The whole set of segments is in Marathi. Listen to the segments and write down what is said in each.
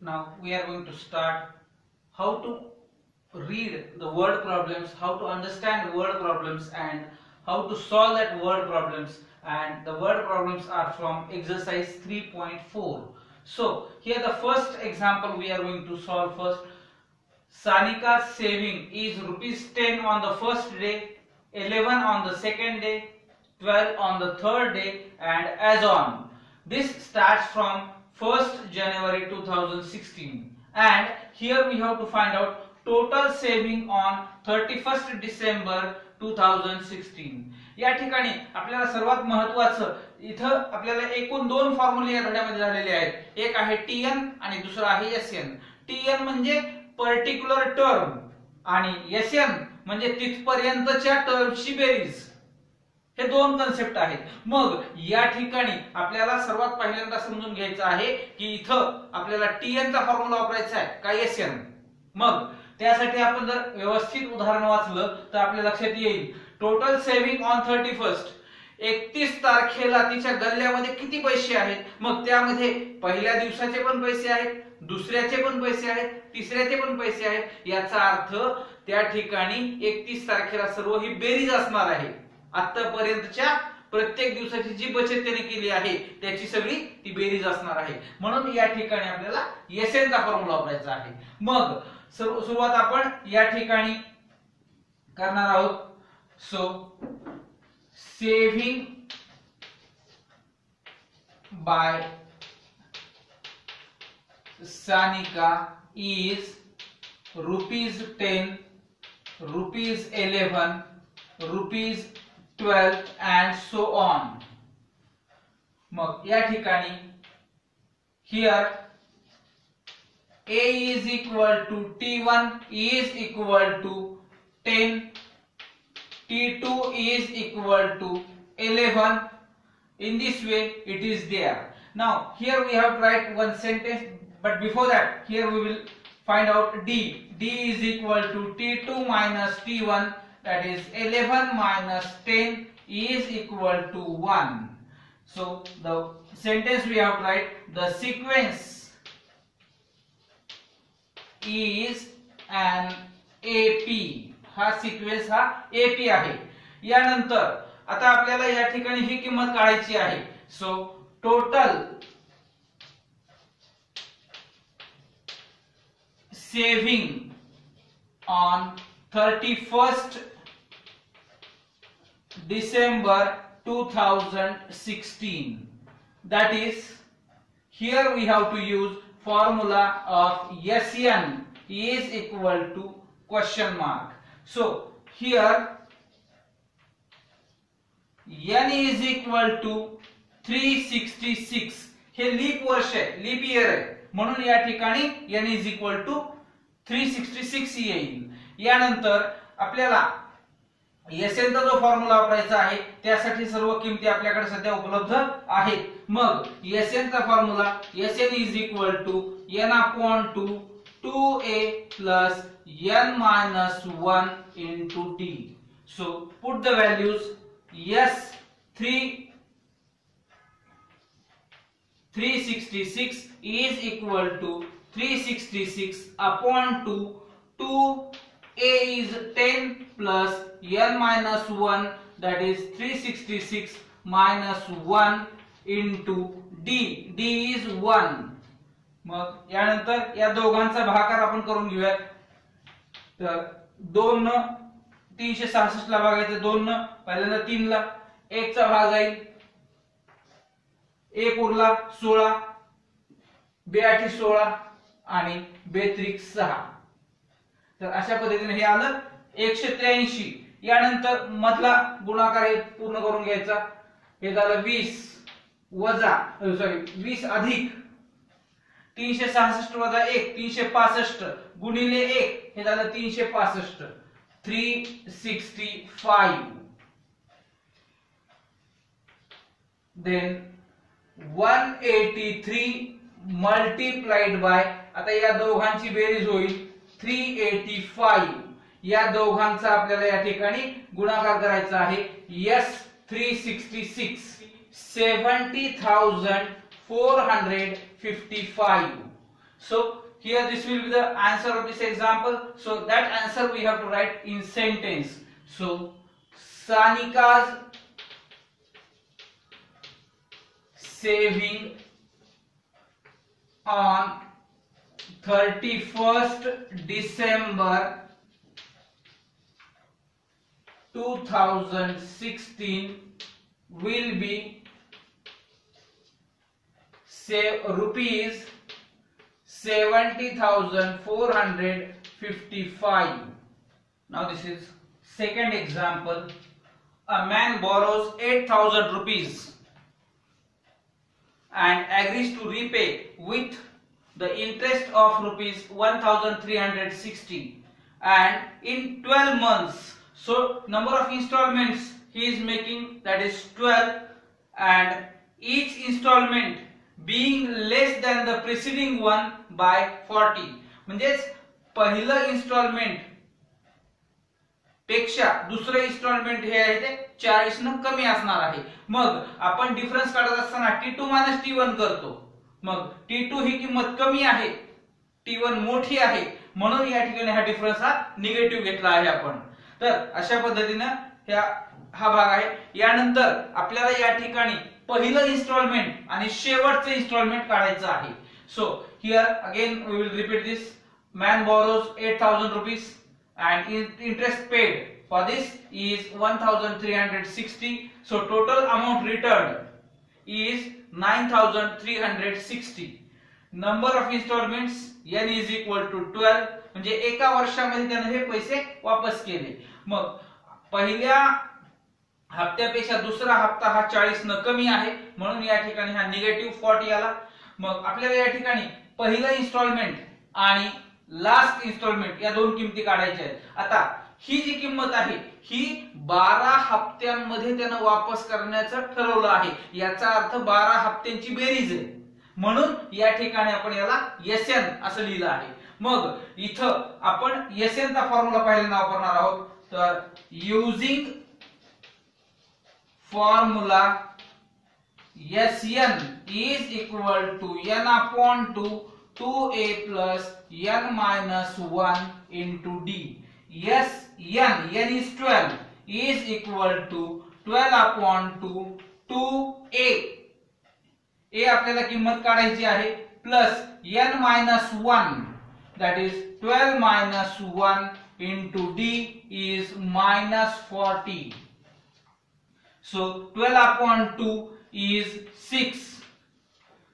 now we are going to start how to read the word problems, how to understand word problems and how to solve that word problems and the word problems are from exercise 3.4. So here the first example we are going to solve first. Sanika's saving is rupees 10 on the first day, 11 on the second day, 12 on the third day and as on. This starts from 1st January 2016 and here we have to find out total saving on 31st December 2016 या ठिकाणी आपल्याला सर्वात महत्वाचं इथं आपल्याला एकूण दोन फॉर्म्युले या धड्यामध्ये झालेले आहेत. एक आहे टी एन आणि दुसरा आहे एस एन टी एन म्हणजे पर्टिक्युलर टर्म आणि एस एन म्हणजे तिथपर्यंतच्या टर्मची बेरीज. हे दोन कन्सेप्ट आहेत. मग या ठिकाणी आपल्याला सर्वात पहिल्यांदा समजून घ्यायचं आहे की इथं आपल्याला टीएन चा फॉर्म्युला वापरायचा आहे का एस एन मग त्यासाठी आपण जर व्यवस्थित उदाहरण वाचलं तर आपल्या लक्षात येईल. Total saving on thirty first एकतीस तारखेला तिच्या गल्ल्यामध्ये किती पैसे आहेत? मग त्यामध्ये पहिल्या दिवसाचे पण पैसे आहेत दुसऱ्याचे पण पैसे आहेत तिसऱ्याचे पण पैसे आहेत. याचा अर्थ त्या ठिकाणी एकतीस तारखेला सर्व ही बेरीज असणार आहे. आतापर्यंतच्या प्रत्येक दिवसाची जी बचत त्याने केली आहे त्याची सगळी ती बेरीज असणार आहे. म्हणून या ठिकाणी आपल्याला एस एनचा फॉर्म्युला वापरायचा आहे. मग सुरुवात आपण या ठिकाणी करणार आहोत. So saving by Sanika is rupees ten rupees eleven rupees 12 and so on मग या ठिकाणी here a is equal to t1 is equal to 10 t2 is equal to 11 in this way it is there now here we have to write one sentence but before that here we will find out d d is equal to t2 minus t1 that is 11 minus 10 is equal to 1. So the sentence we have to write the sequence is an AP हा सिक्वेन्स हा एपी आहे यानंतर आता आपल्याला या ठिकाणी ही किंमत काढायची आहे so total saving on thirty first December 2016. That is, here we have to use formula of SN is equal to question mark. So, here N is equal to 366 हे लीप वर्ष आहे लीप इयर आहे म्हणून या ठिकाणी n is equal to three sixty six येईल यानंतर आपल्याला एसएनचा जो फॉर्म्युला वापरायचा आहे त्यासाठी सर्व किमती आपल्याकडे सध्या उपलब्ध आहेत. मग एसएनचा formula sn is equal to n upon two two a plus n minus one into t so put the values s three three sixty six is equal to three sixty six upon two two a is ten plus n minus 1 that is 366 minus 1 into d. D is 1 मग यानंतर या दोघांचा भागाकार आपण करून घेऊयात. तर दोन न तीनशे सहासष्ट ला भागायचं दोन न पहिल्यांदा तीन ला. एक चा भाग जाईल एक उरला सोळा बेआठी सोळा आणि बेत्रिक सहा. तर अशा पद्धतीने हे आलं एकशे त्र्याऐंशी. यानंतर मधला गुणाकार पूर्ण करून घ्यायचा. हे झालं वीस वजा सॉरी वीस अधिक तीनशे सहासष्ट वजा एक तीनशे पासष्ट गुणिले एक हे झालं तीनशे पासष्ट. Three sixty five then one eighty three multiplied by आता या दोघांची बेरीज होईल. थ्री एटी फाईव्ह या दोघांचा आपल्याला या ठिकाणी गुणाकार करायचा आहे. S three sixty six seventy thousand four hundred fifty five so here this will be the answer of this example so that answer we have to write in sentence so Sanika's saving on thirty first December 2016 will be say rupees 70455 now this is second example. A man borrows 8000 rupees and agrees to repay with the interest of rupees 1360 and in 12 months so number of installments he is making that is 12 and each installment being less than the preceding one by 40 म्हणजेच पहिलं इन्स्टॉलमेंटपेक्षा दुसरं इन्स्टॉलमेंट हे आहे ते चाळीस न कमी असणार आहे. मग आपण डिफरन्स काढत असताना t two minus t one करतो. मग टी टू ही किंमत कमी आहे. टी वन मोठी आहे. म्हणून या ठिकाणी हा डिफरन्स हा निगेटिव्ह घेतला आहे आपण. तर अशा पद्धतीनं ह्या हा भाग आहे. यानंतर आपल्याला या ठिकाणी पहिलं इन्स्टॉलमेंट आणि शेवटचं इन्स्टॉलमेंट काढायचं आहे. So here again we will repeat this man borrows eight thousand rupees and interest paid for this is one thousand three hundred sixty so total amount return is nine thousand three hundred sixty number of instalment n is equal to twelve म्हणजे एका वर्षामध्ये त्यानं हे पैसे वापस केले. मग पहिल्या हप्त्यापेक्षा दुसरा हप्ता हा चाळीस न कमी आहे. म्हणून या ठिकाणी हा निगेटिव्ह फॉर्टी आला मग आपल्याला या ठिकाणी पहिलं इन्स्टॉलमेंट आणि लास्ट इन्स्टॉलमेंट या दोन किमती काढायच्या आहेत. आता ही जी किंमत आहे ही बारा हप्त्यांमध्ये त्यानं वापस करण्याचं ठरवलं आहे. याचा अर्थ बारा हप्त्यांची बेरीज आहे. म्हणून या ठिकाणी आपण याला एस एन असं लिहिलं आहे. मग इथं आपण एस एन चा फॉर्म्युला पहिल्यांदा वापरणार आहोत. तर using formula s n is equal to n upon two two a plus n minus one into d s n n is twelve is equal to twelve upon two two a a आपल्याला किंमत काढायची आहे plus n minus one that is 12 minus 1 into d is minus 40 so 12 upon 2 is 6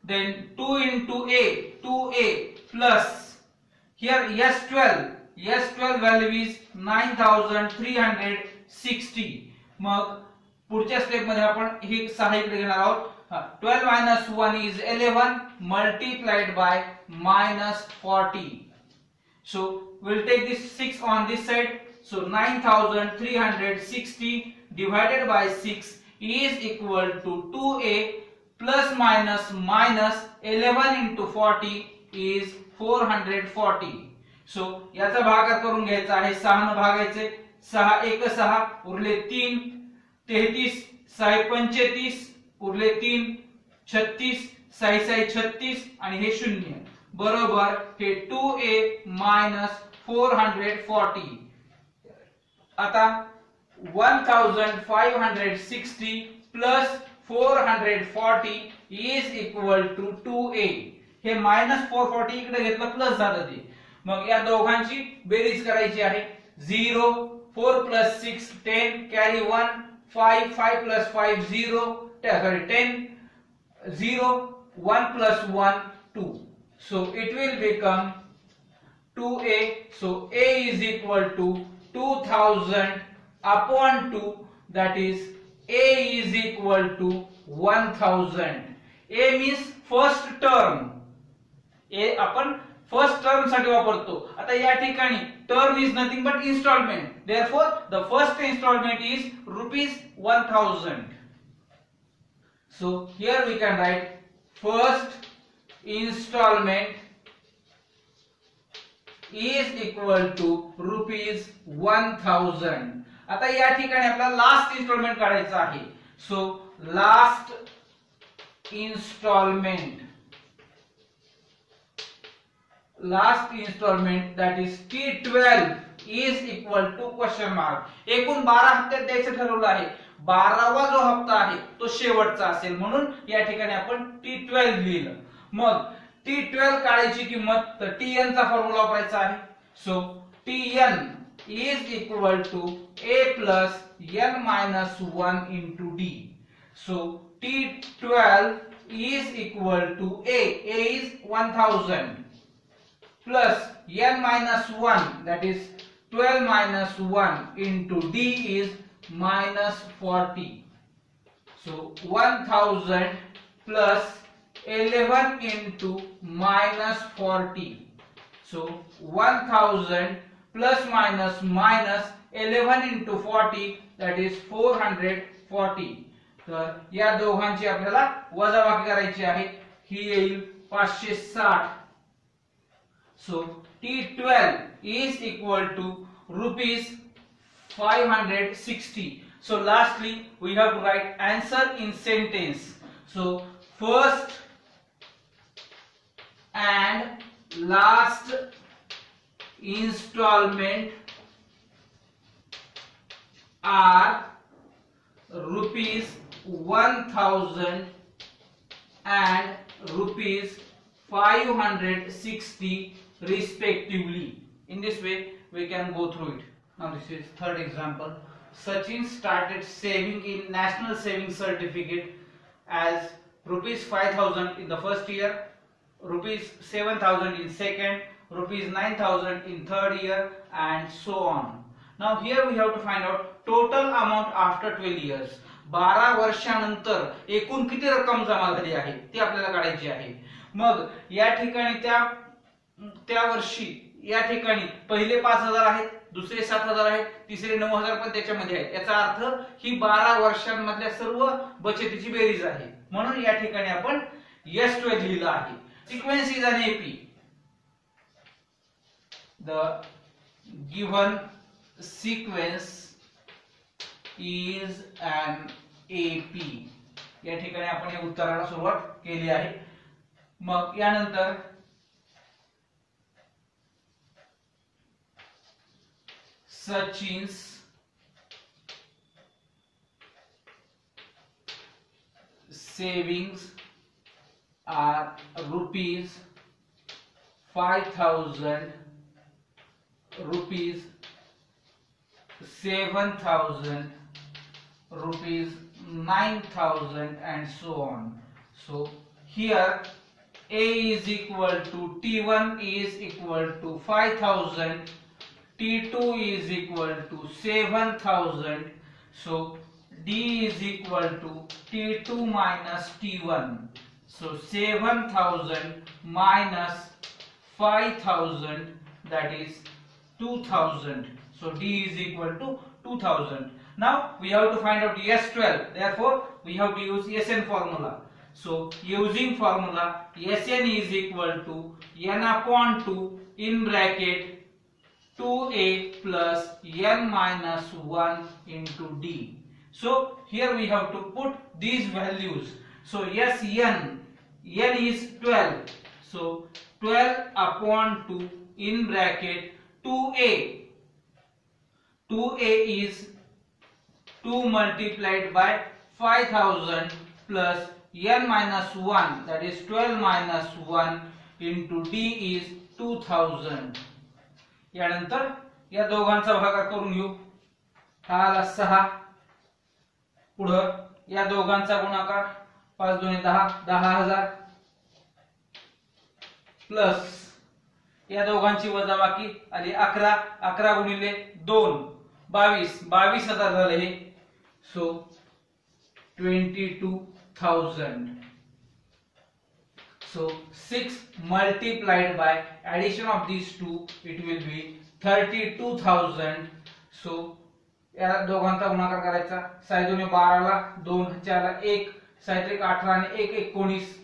then 2 into a 2a plus here s12 s12 value is 9360 मग पुढच्या स्टेप मध्ये आपण हे सहा इकडे घेणार आहोत 12 minus 1 is 11 multiplied by minus 40 So we'll take this 6 on this side. So 9360 divided by 6 is equal to 2a plus minus minus 11 into 40 is 440. So याचा भागाकार करून घ्यायचा आहे 6 न भागायचे 6 एक 6 उरले 3 33 6 35 उरले 3 36 6 6 36 आणि हे शून्य बरोबर हे two a minus four hundred forty आता one thousand five hundred sixty plus four hundred forty is equal to two a हे मायनस फोर फॉर्टी इकडे घेतलं प्लस झालं ते. मग या दोघांची बेरीज करायची आहे. Zero four plus six ten carry one five five plus five zero sorry ten zero one plus one two So it will become 2a. So a is equal to 2000 upon 2 that is a is equal to 1000. a means first term. a आपण फर्स्ट टर्म साठी वापरतो आता या ठिकाणी term is nothing but installment therefore the first installment is rupees one thousand so here we can write first installment is equal to rupees 1000 आता या ठिकाणी आपल्याला लास्ट इन्स्टॉलमेंट काढायचं आहे. So last instalment last instalment that is t twelve is equal to question mark एकूण बारा हप्त्यात द्यायचं ठरवलं आहे. बारावा जो हप्ता आहे तो शेवटचा असेल. म्हणून या ठिकाणी आपण टी ट्वेल्व लिहिलं. मग टी ट्वेल्व काढायची किंमत तर टी एन चा फॉर्म्युला वापरायचा आहे. So t n is equal to a plus n minus one into d so t twelve is equal to a a is one thousand plus n minus 1 that is 12 minus 1 d is minus minus 40 so 1000 plus 11 into minus 40 so 1000 plus minus minus 11 into 40 that is 440 तर या दोघांची आपल्याला वजाबाकी करायची आहे ही येईल पाचशे साठ So T12 is equal to rupees 560. So lastly we have to write answer in sentence. So first and last installment are rupees 1000 and rupees 560 respectively. In this way, we can go through it. Now, this is third example. Sachin started saving in National Saving Certificate as rupees 5000 in the first year, rupees 7000 in second, rupees 9000 in third year, and so on. Now, here we have to find out total amount after 12 years. बारा वर्षानंतर एकूण किती रक्कम जमा झाली आहे ती आपल्याला काढायची आहे मग या ठिकाणी त्या त्या वर्षी या ठिकाणी पहिले पाच हजार आहेत दुसरे सात हजार आहेत तिसरे नऊ हजार पण त्याच्यामध्ये आहेत याचा अर्थ ही बारा वर्षांमधल्या सर्व बचतीची बेरीज आहे म्हणून या ठिकाणी आपण एस ट्वेल्व लिहिलं आहे sequence is an AP. The given sequence is an AP. या ठिकाणी आपण या उत्तराला सुरुवात केली आहे मग यानंतर Sachin's savings are rupees 5000 rupees 7000 rupees 9000 and so on. So here a is equal to t1 is equal to 5000 t2 is equal to 7000 so d is equal to t2 minus t1 so 7000 minus 5000 that is 2000 so d is equal to 2000 now we have to find out s12 therefore we have to use sn formula so using formula Sn is equal to n upon 2 in bracket 2a plus n minus 1 into d. So here we have to put these values. So Sn, n is 12. So 12 upon 2 in bracket 2a. 2a is 2 multiplied by 5000 plus n minus 1 that is 12 minus 1 into d is 2000 यानंतर या दोघांचा भागाकार करून घेऊ हा आला सहा पुढं या दोघांचा गुणाकार पाच दोन्ही दहा दहा हजार. प्लस या दोघांची वजाबाकी आली अकरा अकरा गुणिले दोन. बावीस. बावीस हजार झाले हे. So twenty two thousand. So 6 multiplied by addition of these two it will be 32,000. So या दोघांचा गुणाकार करायचा. साय दोन्ही बाराला दोन चारला एक. सायत्रिक अठरा आणि एक एकोणीस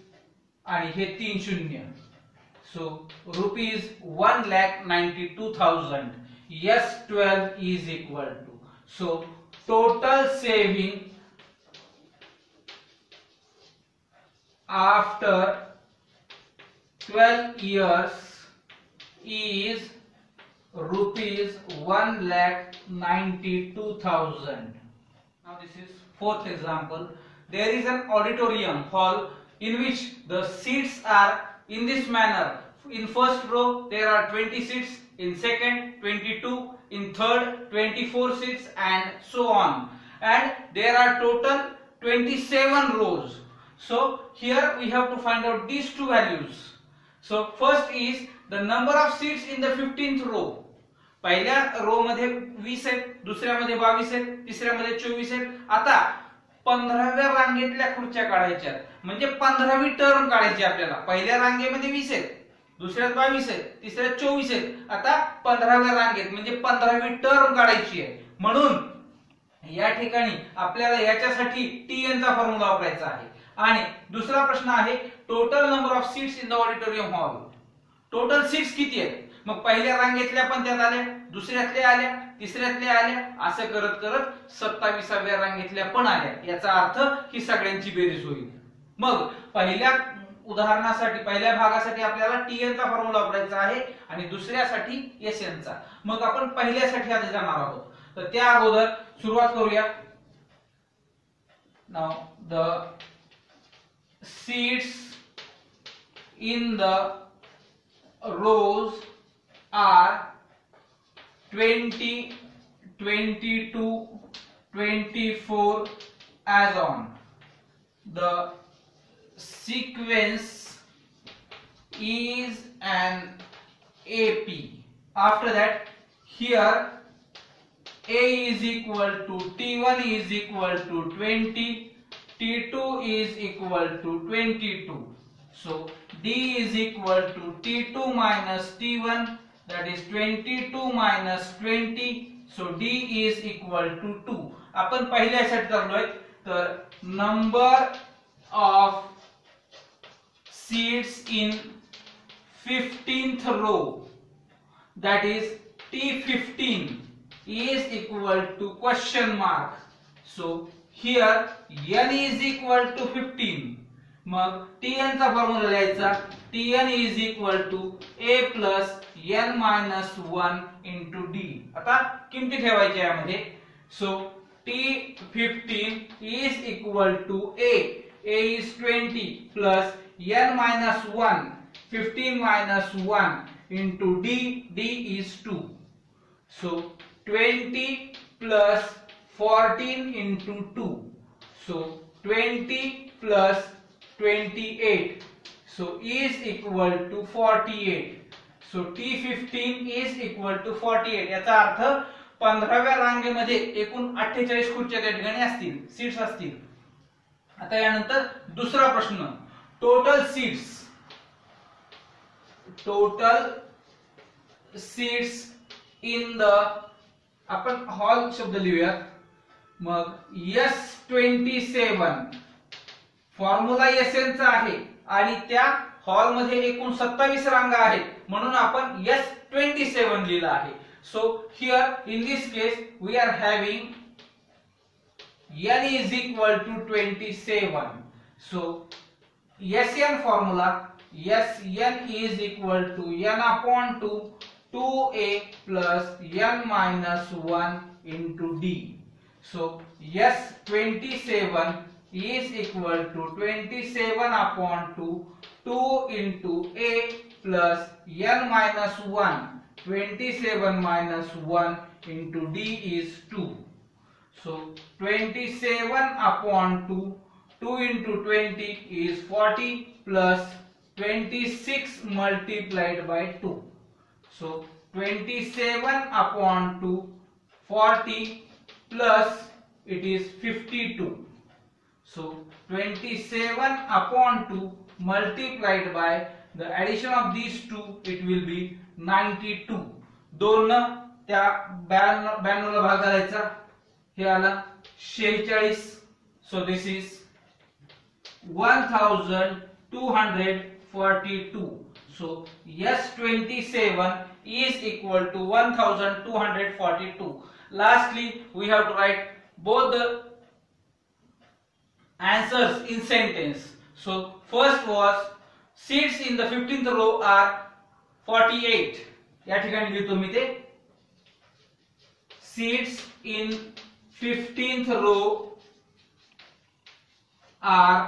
आणि हे तीन शून्य so rupees one lakh ninety two thousand s twelve is equal to so total saving after 12 years is rupees 1 lakh 92,000. Now this is fourth example. There is an auditorium hall in which the seats are in this manner. In first row there are 20 seats, in second 22, in third 24 seats and so on. And there are total 27 rows. So here we have to find out these two values. So first is the number of seats in the 15th row. पहिल्या रो मध्ये वीस आहेत दुसऱ्यामध्ये बावीस आहेत तिसऱ्यामध्ये चोवीस आहेत आता पंधराव्या रांगेतल्या खुर्च्या काढायच्या. म्हणजे पंधरावी टर्म काढायची आपल्याला. पहिल्या रांगेमध्ये वीस आहेत. दुसऱ्यात बावीस आहेत. तिसऱ्यात चोवीस आहेत. आता पंधराव्या रांगेत म्हणजे पंधरावी टर्म काढायची आहे. म्हणून या ठिकाणी आपल्याला याच्यासाठी टी एन चा फॉर्म्युला वापरायचा आहे. आणि दुसरा प्रश्न आहे total number of seats in the auditorium hall total seats किती आहेत? मग पहिल्या रांगेतल्या पण त्यात आल्या दुसऱ्यातल्या आल्या तिसऱ्यातल्या आल्या असं करत करत सत्तावीसाव्या रांगेतल्या पण आल्या. याचा अर्थ ही सगळ्यांची बेरीज होईल. मग पहिल्या उदाहरणासाठी पहिल्या भागासाठी आपल्याला टीएन चा फॉर्म्युला वापरायचा आहे आणि दुसऱ्यासाठी एस एन चा. मग आपण पहिल्यासाठी आधी जाणार आहोत. तर त्या अगोदर सुरुवात करूया. Now the seats in the rows are 20 22 24 as on. The sequence is an AP after that here A is equal to T1 is equal to 20 T2 is equal to 22 so D is equal to T2 minus T1 that is 22 minus 20 so D is equal to 2 आपण पहिल्या सेट करलोय तर number of seats in 15th row that is T15 is equal to question mark so here n is equal to 15 मग tn चा फॉर्म्युला लिहायचा tn is equal to a plus l minus one into d आता किमती ठेवायच्या यामध्ये? So t fifteen is equal to a a is twenty plus l minus one fifteen minus one into d d is two so twenty plus fourteen into two so twenty plus twenty eight so is equal to forty eight so t fifteen is equal to forty eight याचा अर्थ पंधराव्या रांगेमध्ये एकूण अठ्ठेचाळीस खुर्च्या त्या ठिकाणी असतील सीट्स असतील. आता यानंतर दुसरा प्रश्न. Total seats total seats in the आपण हॉल शब्द लिहूयात. मग s twenty seven formula s एनचा आहे आणि त्या हॉलमध्ये एकूण सत्तावीस रांगा आहेत. म्हणून आपण एस ट्वेंटी सेव्हन लिहिलं आहे. So here in this case we are having n is equal to twenty seven so s n formula s n is equal to n upon two two a plus n minus one in two d so s twenty seven is equal to twenty seven upon two two in two a plus n minus 1 27 minus 1 into d is 2 so 27 upon 2 2 into 20 is 40 plus 26 multiplied by 2 so 27 upon 2 40 plus it is 52 so 27 upon 2 multiplied by the addition of these two it will be 92 दोन त्या ब्याण्णव ला भाग घालायचा हे आला शेहेचाळीस so this is one thousand two hundred forty two so S twenty seven is equal to 1242 lastly we have to write both the answers in sentence so first was seats in the 15th row are 48 या ठिकाणी लिहितो मी ते. Seats in fifteen row are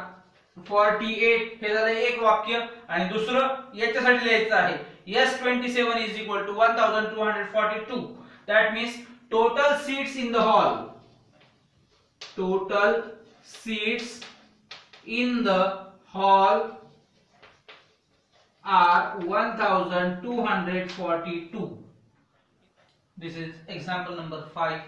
forty eight हे झालं एक वाक्य आणि दुसरं याच्यासाठी लिहायचं आहे. S twenty seven is equal to one thousand two hundred forty two that means total seats in the hall total seats in the hall are 1242 this is example number 5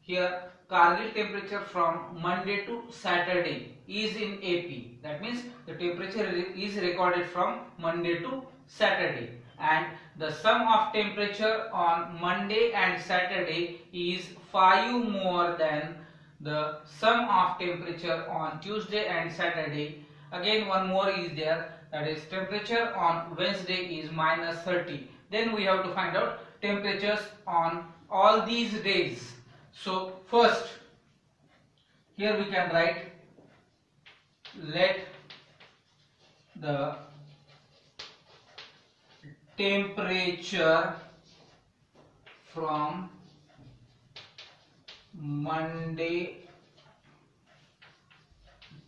here Kargil temperature from Monday to Saturday is in AP that means the temperature is recorded from Monday to Saturday. And the sum of temperature on Monday and Saturday is 5 more than the sum of temperature on Tuesday and Saturday. Again one more is there that is temperature on Wednesday is minus 30 then we have to find out temperatures on all these days. So first here we can write let the temperature from Monday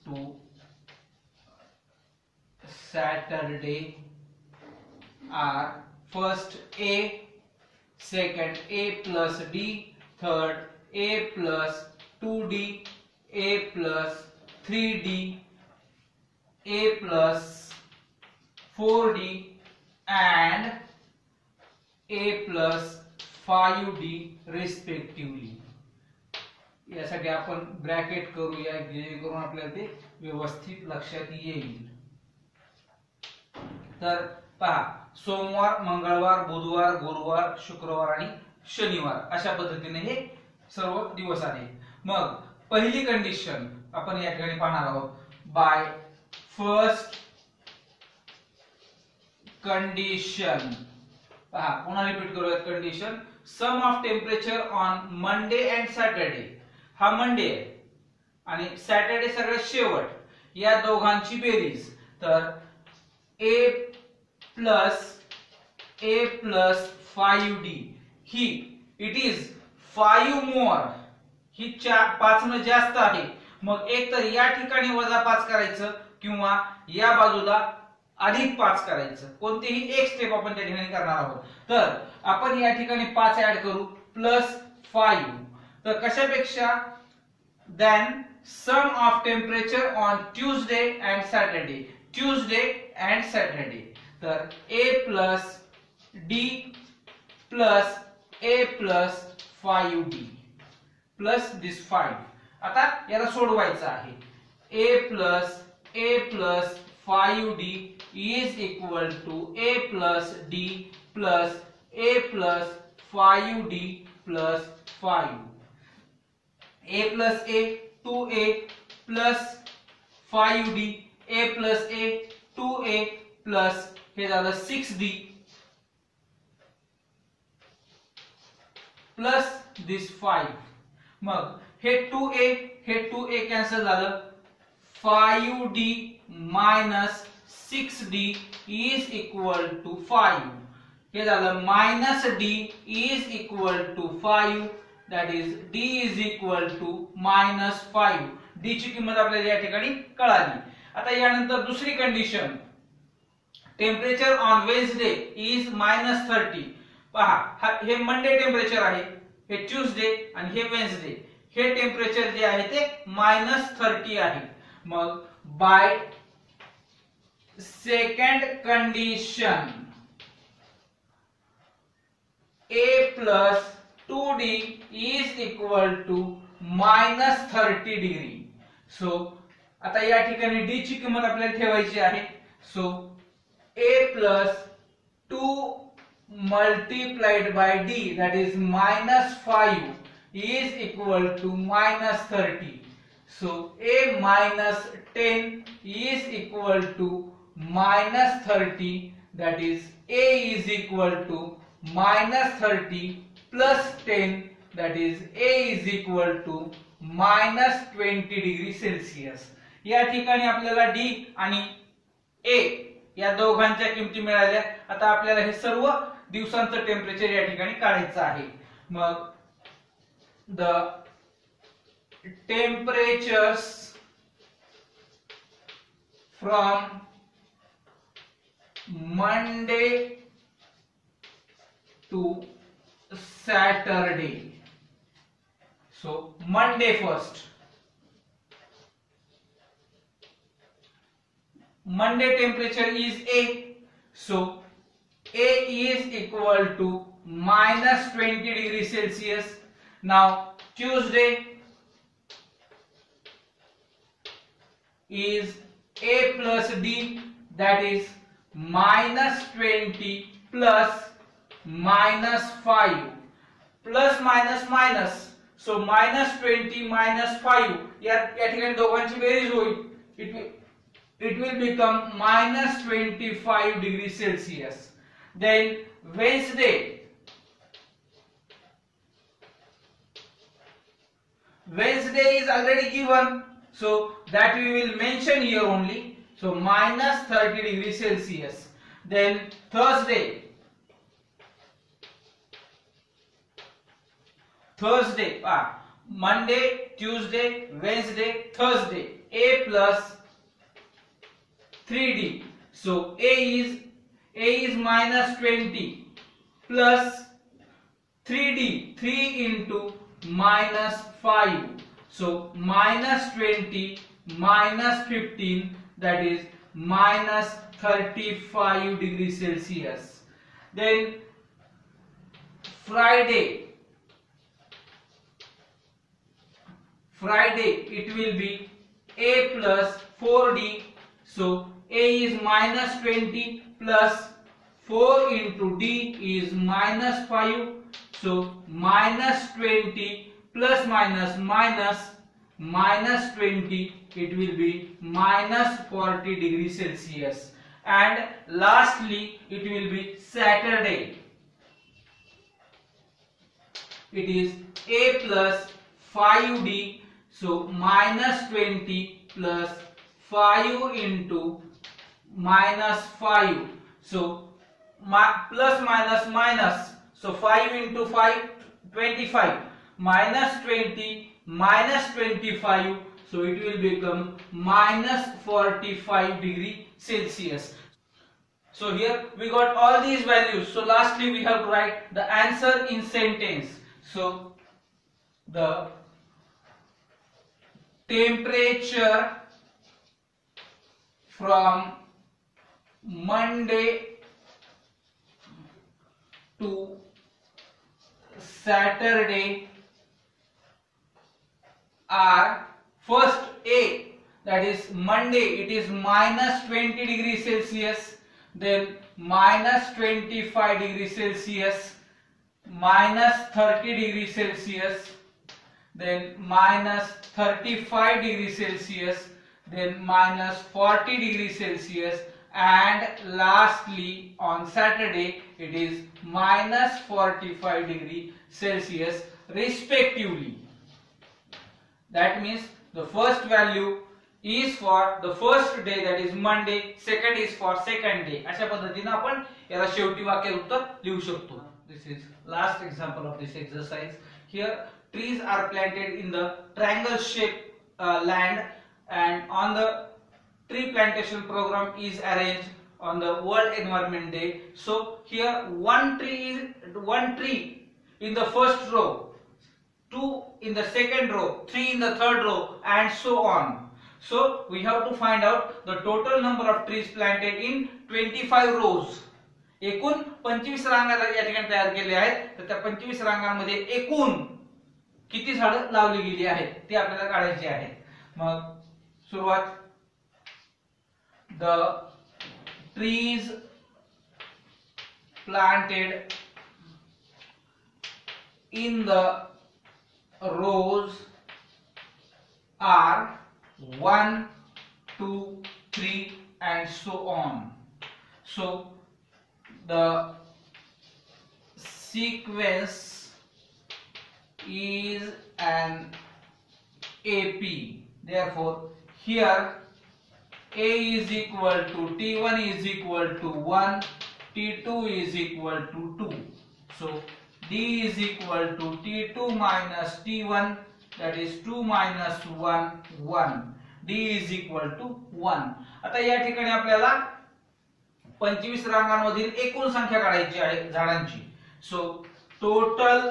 to Saturday are first A, second A plus D, third A plus 2D, A plus 3D, A plus 4D and A plus 5D respectively. यासाठी आपण ब्रॅकेट करूया जेणेकरून आपल्याला ते व्यवस्थित लक्षात येईल तर पहा सोमवार मंगळवार बुधवार गुरुवार शुक्रवार आणि शनिवार अशा पद्धतीने हे सर्व दिवस आले मग पहिली कंडिशन आपण या ठिकाणी पाहणार आहोत. बाय फर्स्ट कंडिशन पहा पुन्हा रिपीट करूयात condition sum of temperature on Monday and Saturday हा मंडे आहे. आणि सॅटर्डे सगळ्यात शेवट या दोघांची बेरीज. तर a plus a plus five d. He it is five more. ही चार पाच न जास्त आहे. मग एक तर या ठिकाणी वजा पाच करायचं किंवा या बाजूला अधिक पाच करायचं. कोणतेही एक स्टेप आपण त्या ठिकाणी करणार आहोत. तर आपण या ठिकाणी पाच ऍड करू. Plus five. तर कशापेक्षा? Than sum of temperature on Tuesday and Saturday Tuesday and Saturday तर a plus d plus a plus five d plus this five आता याला सोडवायचं आहे a plus a plus five d is equal to a plus d plus a plus five d plus five a plus a two a plus five d a plus a two a plus हे झालं six d plus this five मग हे टू ए हे टू ए कॅन्सल झालं. 5d minus six d is equal to five हे झालं minus d is equal to five that is d is equal to minus five d ची किंमत आपल्याला या ठिकाणी कळाली. आता यानंतर दुसरी condition temperature on Wednesday is minus thirty पहा हे मंडे टेम्परेचर आहे हे ट्युजडे आणि हे वेन्सडे हे टेम्परेचर जे आहे ते मायनस थर्टी आहे. मग by second condition a plus two d is equal to minus thirty degree so आता या ठिकाणी डी ची किंमत आपल्याला ठेवायची आहे. So a plus two multiplied by d that is minus 5 is equal to minus 30 so a minus 10 is equal to minus 30 that is a is equal to minus 30 plus 10 that is A is equal to minus 20 degree Celsius या ठिकाणी आपल्याला D आणि A या दोघांच्या किमती मिळाल्या. आता आपल्याला हे सर्व दिवसांचं टेम्परेचर या ठिकाणी काढायचं आहे. मग the temperatures from Monday to Saturday so Monday first Monday temperature is A. So A is equal to minus 20 degrees Celsius. Now Tuesday is A plus D that is minus 20 plus minus 5 plus minus minus so minus 20 minus 5 या या ठिकाणी दोघांची बेरीज होईल it it will become minus 25 degrees Celsius. Then Wednesday, Wednesday is already given, so that we will mention here only. So minus 30 degrees Celsius. Then Thursday, Thursday, ah, Monday, Tuesday, Wednesday, Thursday, A plus 3d so a is a is minus 20 plus 3d 3 into minus 5 so minus 20 minus 15 that is minus 35 degrees celsius. Then friday. Friday it will be a plus 4d so a is minus 20 plus 4 into D is minus 5. So minus 20 plus minus minus minus 20 it will be minus 40 degrees Celsius. And lastly it will be Saturday. It is A plus 5D so minus 20 plus 5 into minus 5 so plus minus minus. So 5 into 5 25 minus 20 minus 25 so it will become minus 45 degree celsius. So here we got all these values. So lastly we have to write the answer in sentence. So the temperature from Monday to Saturday are first A. That is Monday it is minus 20 degrees Celsius then minus 25 degrees Celsius minus 30 degrees Celsius then minus 35 degrees Celsius then minus 40 degrees Celsius and lastly on Saturday it is minus 45 degree Celsius respectively. That means the first value is for the first day that is Monday, second is for second day. अशा पद्धतीने आपण याला शेवटी वाक्य उत्तर लिहू शकतो. This is last example of this exercise. Here trees are planted in the triangle shape uh, land and on the tree plantation program is arranged on the World Environment Day. So here one tree is one tree in the first row, two in the second row, three in the third row and so on. So we have to find out the total number of trees planted in 25 rows. एकूण पंचवीस रांगा या ठिकाणी तयार केल्या आहेत तर त्या पंचवीस रांगांमध्ये एकूण किती झाडं लावली गेली आहेत ते आपल्याला काढायची आहेत मग सुरुवात the trees planted in the rows are 1 2 3 and so on. So the sequence is an AP therefore here a is equal to T1 is equal to 1, t2 is equal to 2 so d is equal to t2 minus t1 that is 2 minus 1 1 d is equal to 1 आता या ठिकाणी आपल्याला पंचवीस रांगांमधील एकूण संख्या काढायची आहे झाडांची so total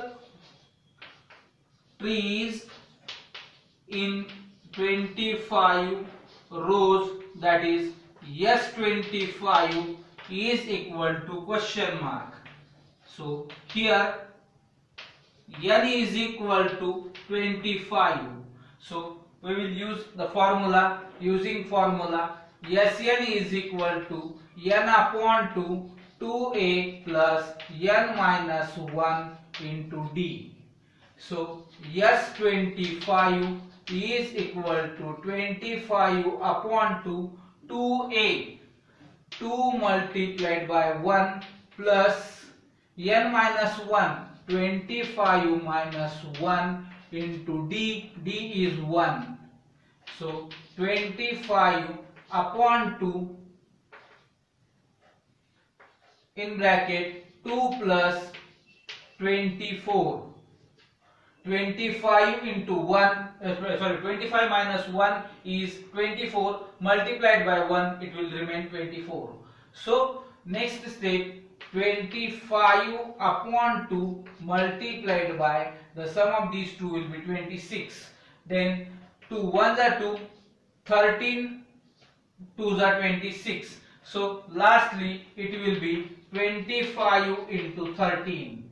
trees in 25 rows that is S25 is equal to question mark. So here n is equal to 25. So we will use the formula using formula Sn is equal to n upon 2 2a plus n minus 1 into d. So S25 is equal to 25 upon 2 2a 2 multiplied by 1 plus n minus 1 25 minus 1 into d d is 1 so 25 upon 2 in bracket 2 plus 24 25 into 1 uh, sorry 25 minus 1 is 24 multiplied by 1 it will remain 24 so next step 25 upon 2 multiplied by the sum of these two will be 26 then 2 1s are 2 13 2s are 26 so lastly it will be 25 into 13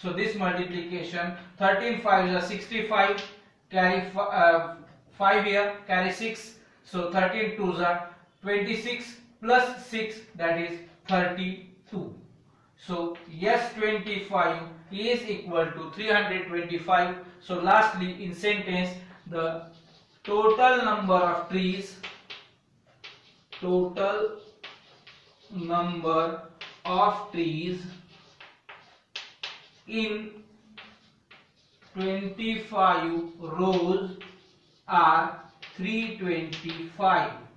so this multiplication 13 5 is 65 carry uh, 5 here carry 6 so 13 2s are 26 plus 6 that is 32 so yes 25 is equal to 325 so lastly in sentence the total number of trees total number of trees in 25 rows are 325